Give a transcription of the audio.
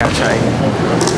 Gotcha.